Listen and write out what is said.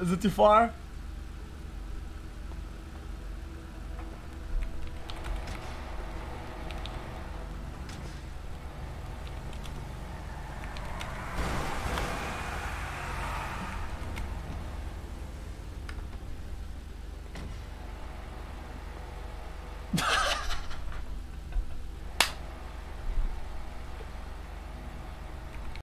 Is it too far?